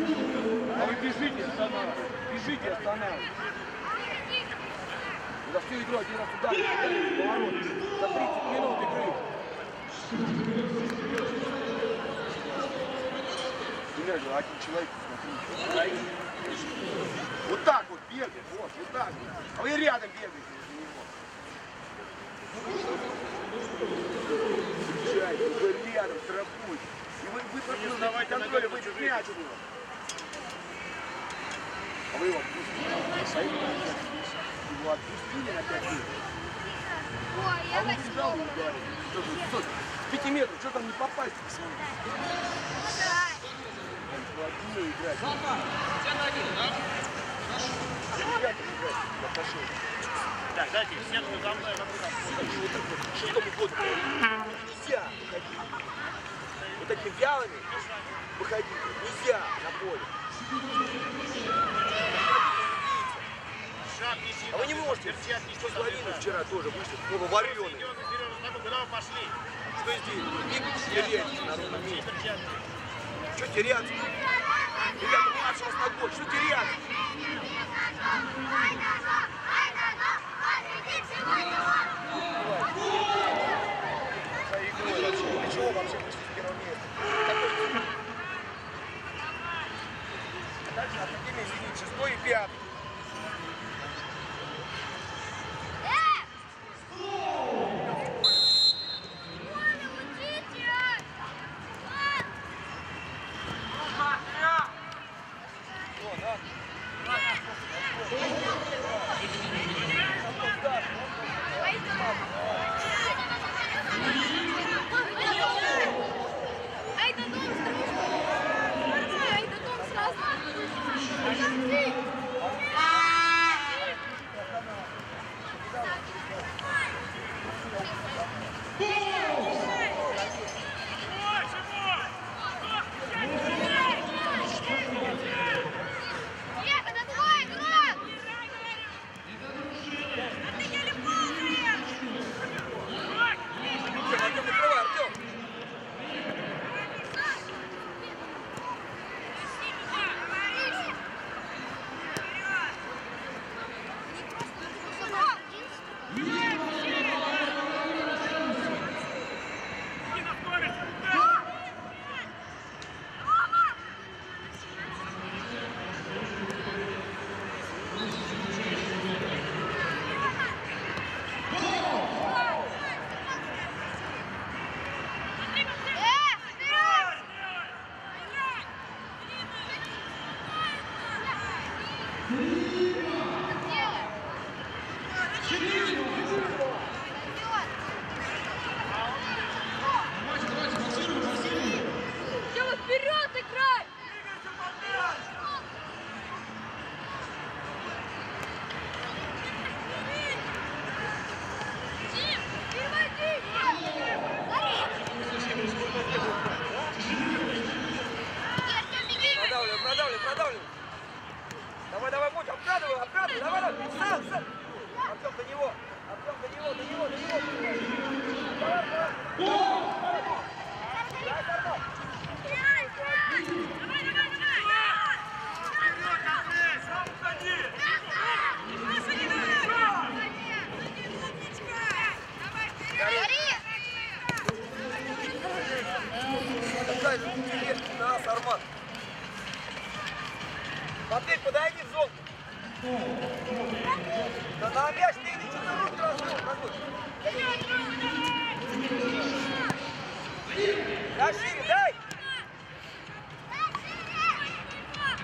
А вы бежите, останавливайтесь. Бежите, останавливайтесь. За всю игру один раз ударили, ударили, поворот. За 30 минут игры. Же, один человек, смотри. Вот так вот бегает, вот, вот так вот. А вы рядом бегаете возле него. Приезжайте, вы рядом, страхуйте. И вы, вы просто на контроле, вы мяч у него. А вы его отпустили. Стоит на пять минут. Его отпустили на 5 минут. Ой, А он бежал и ударил. Что же, что, с 5 метров, что там не попасть? Холоднее играть. Ребята играть, отошел. Так, дайте, сетку за мной. Шестому году нельзя выходить. Вот такими вялыми выходить нельзя на поле. Сердцат ничего Славина вчера тоже вышли, ну, вареные. Куда вы пошли? Что здесь? Теряется народный мир. Что теряться? Ребята, у нас алкоголь, что теряться? Чего вообще вышли с первого места? Дальше Академия Зенит, 6 и 5.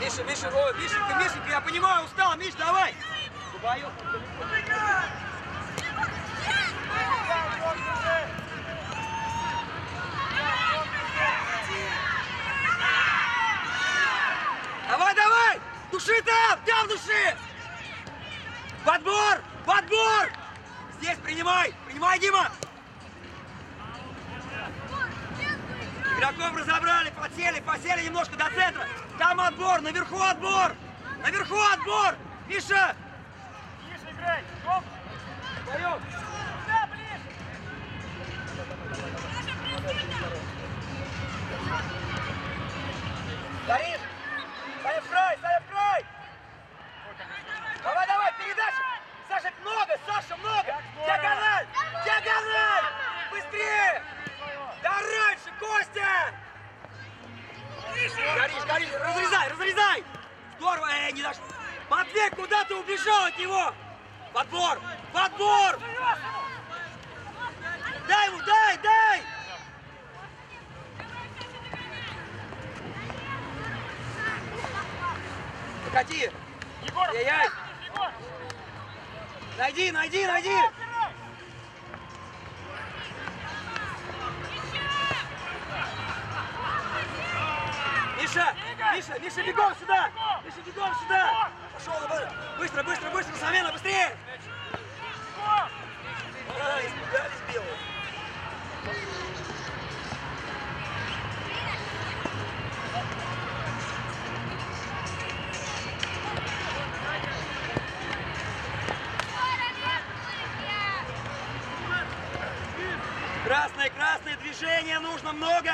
Миша, Миша, о, Миша, ты, Миша, я понимаю, устал, Миша, давай! Дубаю. дыши! Подбор! Подбор! Здесь принимай! Принимай, Дима! Игроков разобрали, подсели, посели немножко до центра. Там отбор, наверху отбор! Наверху отбор! Миша! Миша, играй! Гоп! Даем! Сюда, ближе! Саша, Даришь! Движения нужно много!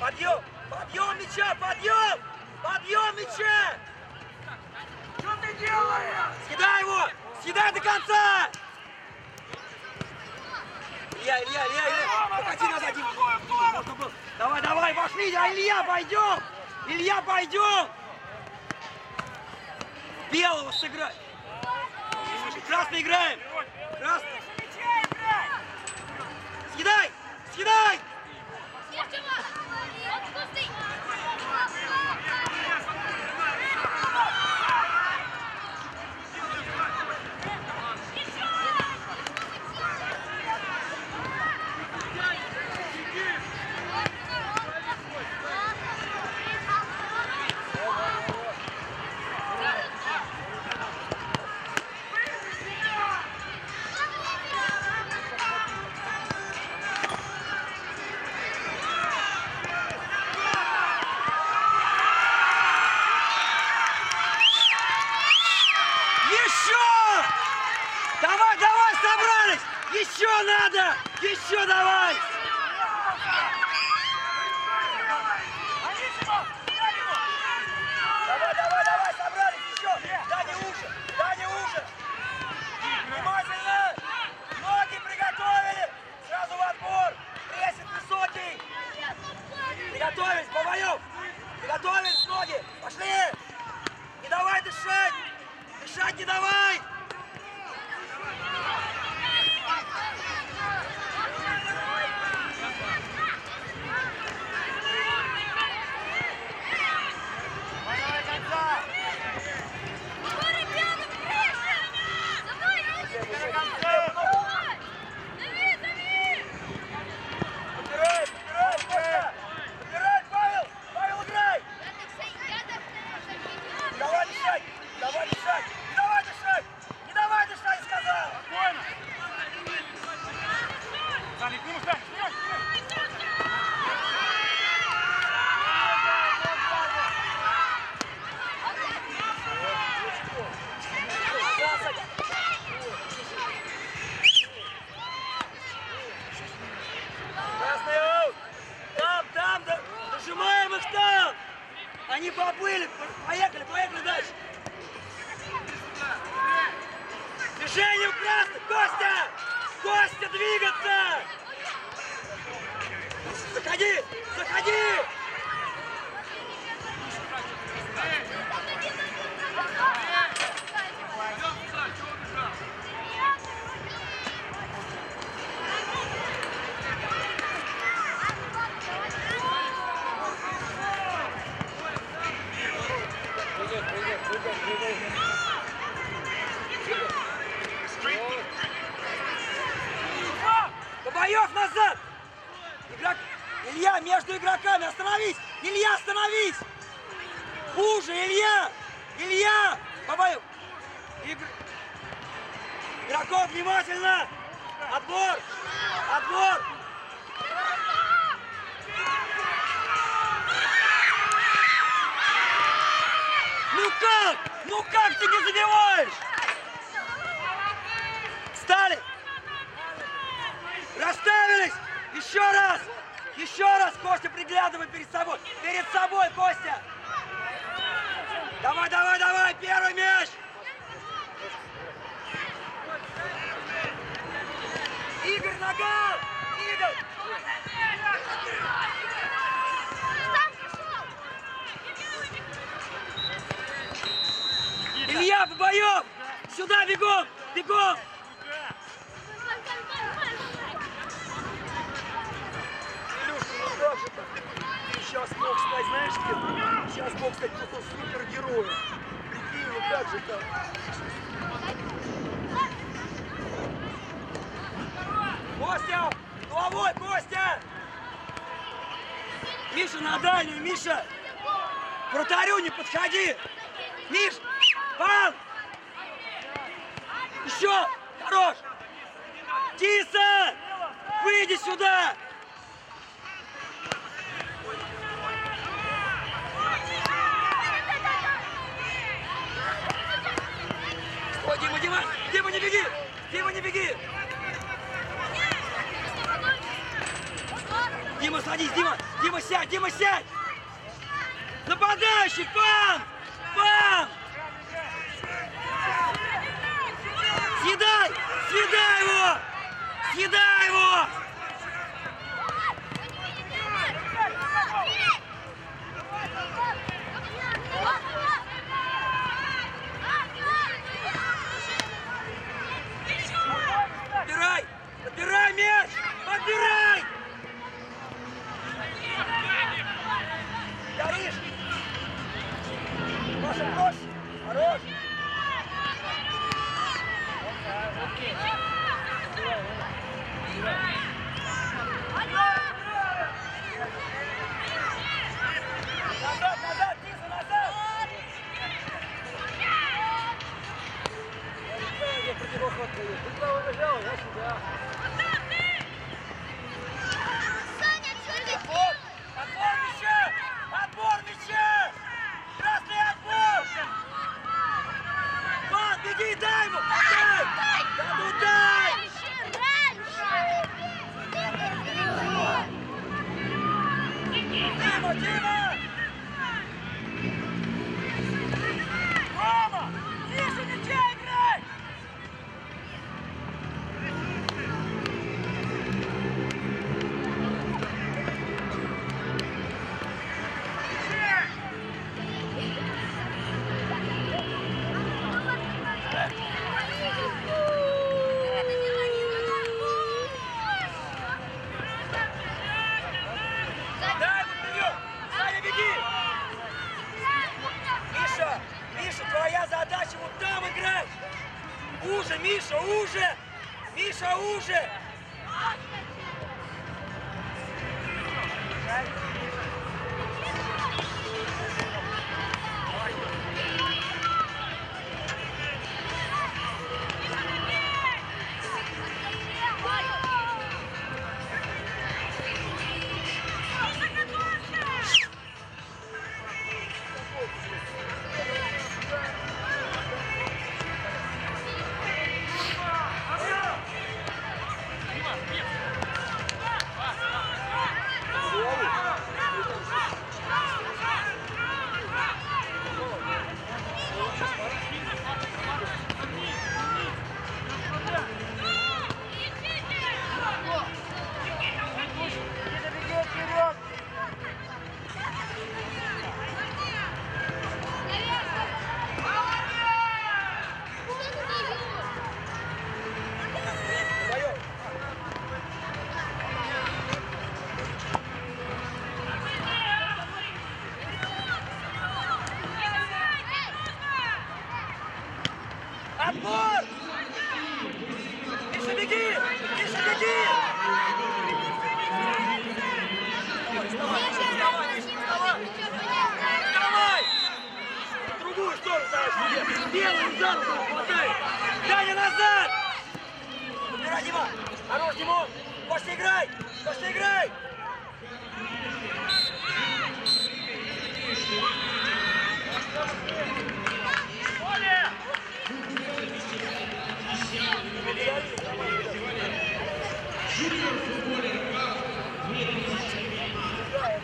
Подъем! Подъем мяча! Подъем! Подъем мяча! Что ты делаешь? Съедай его! Съедай до конца! Илья, Илья, Илья, Илья! Покати назад, Дима! Давай, давай, вошли! А Илья, пойдем! Илья, пойдем! Белого сыграй! Красный играем! Красный! Съедай! Съедай! Собрались! Еще надо! Еще давай! Давай, давай, давай, собрались еще! Да не уши! Да не уши! Внимательно! Ноги приготовили! Сразу в отбор! Прессинг высокий! Приготовились, Бабаев! Приготовились, ноги! Пошли! Не давай дышать! Дышать не! Давай, Илья, между игроками, остановись! Илья, остановись! Хуже, Илья! Илья! Игр... Игроков, внимательно! Отбор! Отбор! Ну как? Ну как ты не забиваешь? Встали! Расставились! Еще раз! Еще раз, Костя, приглядывай перед собой! Перед собой, Костя! Давай, давай, давай! Первый мяч! Игорь, нога! Игорь! Илья, Бабаев! Сюда, бегом! Бегом! сейчас мог стать, знаешь, кем? Сейчас мог стать просто супергероем. Прикинь, ну как же там? Костя! Ну, а Головой, Костя! Миша, на дальнюю, Миша! К вратарю не подходи! Миш! Пан! Еще! Хорош! Тиса! Выйди сюда! Дима! Дима, не беги! Дима, не беги! Дима, садись, Дима! Дима, сядь! Дима, сядь! Нападающий! Пам! Пам! Съедай! Съедай его! Съедай его! Давай,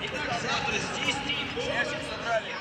Итак, завтра здесь три. Сейчас собрали.